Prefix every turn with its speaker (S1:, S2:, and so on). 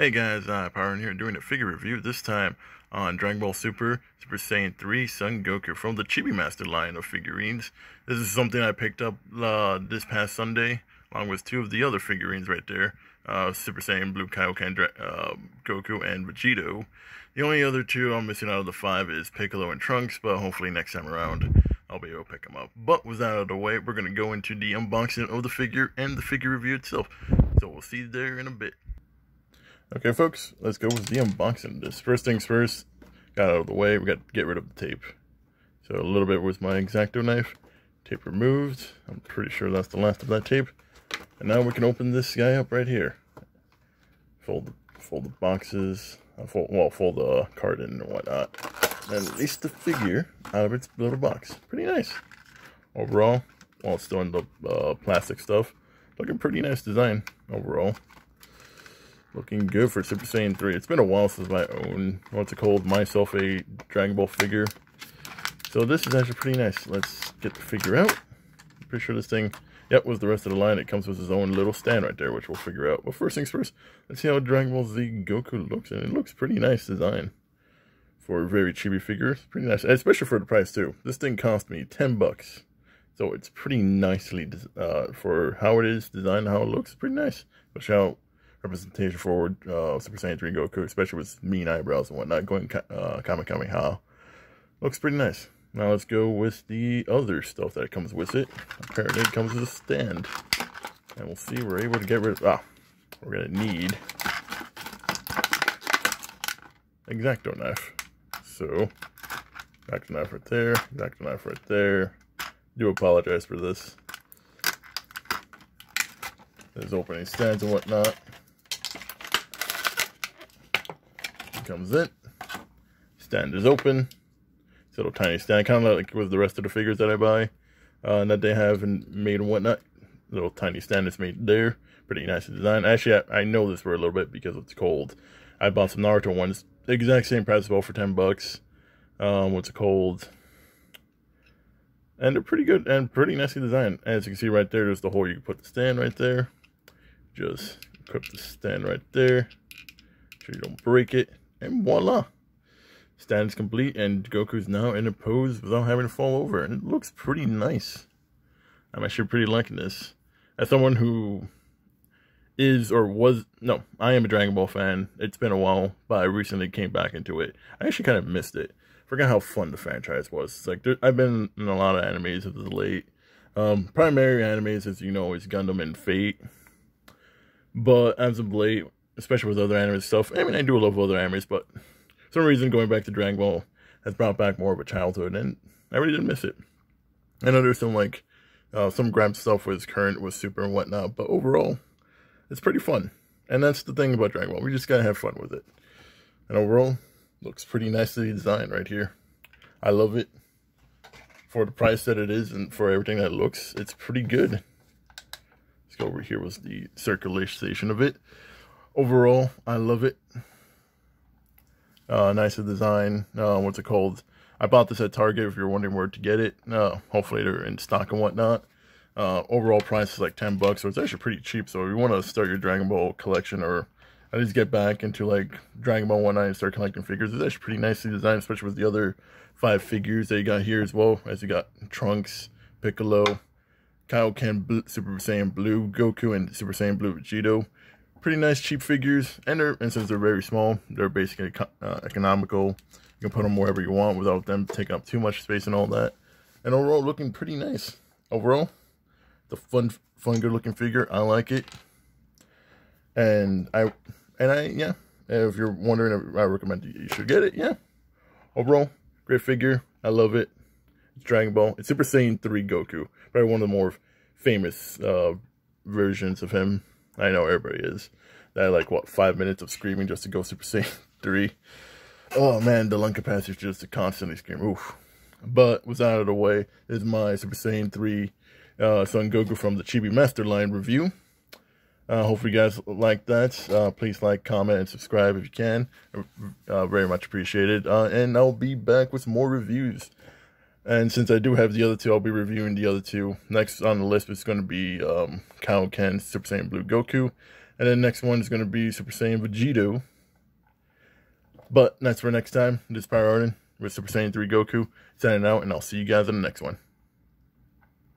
S1: Hey guys, uh, Pyro here doing a figure review, this time on Dragon Ball Super, Super Saiyan 3 Son Goku from the Chibi Master line of figurines. This is something I picked up uh, this past Sunday, along with two of the other figurines right there, uh, Super Saiyan Blue Kaioken uh, Goku and Vegito. The only other two I'm missing out of the five is Piccolo and Trunks, but hopefully next time around I'll be able to pick them up. But with that out of the way, we're going to go into the unboxing of the figure and the figure review itself. So we'll see you there in a bit. Okay, folks, let's go with the unboxing. This first things first, got out of the way. We got to get rid of the tape. So a little bit with my X-Acto knife. Tape removed. I'm pretty sure that's the last of that tape. And now we can open this guy up right here. Fold, fold the boxes. Uh, fold, well, fold the card in and whatnot. And release the figure out of its little box. Pretty nice. Overall, while it's still in the uh, plastic stuff, looking pretty nice design overall. Looking good for Super Saiyan 3. It's been a while since I own what's it called, myself a Dragon Ball figure. So this is actually pretty nice. Let's get the figure out. Pretty sure this thing, yep, was the rest of the line. It comes with its own little stand right there, which we'll figure out. But first things first, let's see how Dragon Ball Z Goku looks. And it looks pretty nice design for a very chibi figure. It's pretty nice, especially for the price too. This thing cost me 10 bucks. So it's pretty nicely, uh, for how it is designed, how it looks, pretty nice. Especially how representation for uh, Super Saiyan 3 Goku, especially with mean eyebrows and whatnot, going uh, Kamehameha. Looks pretty nice. Now let's go with the other stuff that comes with it. Apparently it comes with a stand. And we'll see, we're able to get rid of, ah, we're to need X-Acto knife. So, X-Acto knife right there, X-Acto knife right there. Do apologize for this. There's opening stands and whatnot. Comes in. Stand is open. It's a little tiny stand, kind of like with the rest of the figures that I buy. Uh, that they have and made and whatnot. Little tiny stand is made there. Pretty nice design. Actually, I, I know this for a little bit because it's cold. I bought some Naruto ones. Exact same price well for 10 bucks. Um, what's called? And they're pretty good and pretty nicely designed. As you can see right there, there's the hole you can put the stand right there. Just equip the stand right there. Sure you don't break it. And voila! Stand is complete and Goku's now in a pose without having to fall over. And it looks pretty nice. I'm actually pretty liking this. As someone who is or was, no, I am a Dragon Ball fan. It's been a while, but I recently came back into it. I actually kind of missed it. Forgot how fun the franchise was. It's like, there, I've been in a lot of animes of late. Um, primary animes, as you know, is Gundam and Fate. But as of late, especially with other anime stuff. I mean, I do love other animes, but for some reason going back to Dragon Ball has brought back more of a childhood, and I really didn't miss it. I know there's some like uh, some grab stuff with current with Super and whatnot, but overall, it's pretty fun. And that's the thing about Dragon Ball. We just gotta have fun with it. And overall, looks pretty nicely designed right here. I love it. For the price that it is and for everything that it looks, it's pretty good. Let's go over here with the circulation of it overall, I love it. Uh, nicer design. Uh, what's it called? I bought this at Target if you're wondering where to get it. Uh, hopefully they're in stock and whatnot. Uh, overall price is like 10 bucks, so it's actually pretty cheap. So if you want to start your Dragon Ball collection or at least get back into like Dragon Ball One and start collecting figures, it's actually pretty nicely designed, especially with the other five figures that you got here as well. As you got Trunks, Piccolo, Kaioken, Super Saiyan Blue, Goku, and Super Saiyan Blue Vegito pretty nice cheap figures and they're and since they're very small they're basically uh, economical. You can put them wherever you want without them taking up too much space and all that. And overall looking pretty nice. Overall the fun fun good looking figure. I like it. And i and i yeah if you're wondering i recommend you should get it yeah. Overall great figure. I love it. It's dragon ball. It's super saiyan 3 goku. Probably one of the more famous uh versions of him I know everybody is. That like what five minutes of screaming just to go Super Saiyan three. Oh man, the lung capacity is just to constantly scream. Oof. But was out of the way is my Super Saiyan 3 uh, Son Goku from the Chibi Master Line review. Uh, hopefully you guys like that. Uh, please like, comment, and subscribe if you can. Uh, very much appreciated. Uh, and I'll be back with more reviews. And since I do have the other two, I'll be reviewing the other two. Next on the list is going to be um, Kaioken Super Saiyan Blue Goku. And then next one is going to be Super Saiyan Vegito. But that's for next time. This is Pyro Arden with Super Saiyan 3 Goku. Signing out, and I'll see you guys in the next one.